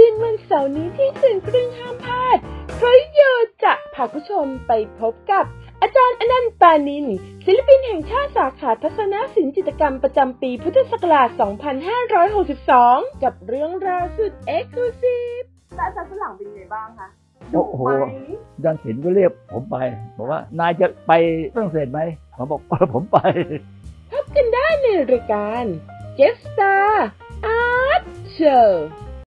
คืนวันเสาร์นี้ที่สื่อครึ่งห้ามพลาดเพราะโยจะพาผู้ชมไปพบกับ อาจารย์อนันต์ปานิน ศิลปินแห่งชาติสาขาทัศนศิลป์จิตรกรรมประจำปีพุทธศักราช 2562 กับเรื่องราวสุดเอ็กซ์คลูซีฟอาจารย์ฝรั่งเป็นไงบ้างคะโอ้โหดังเห็อาจารย์ศิก็เรียกผมไป บอกว่านายจะไปฝรั่งเศสไหมผมบอกว่าผมไปพบกันได้ในรายการ Guest Star Art Show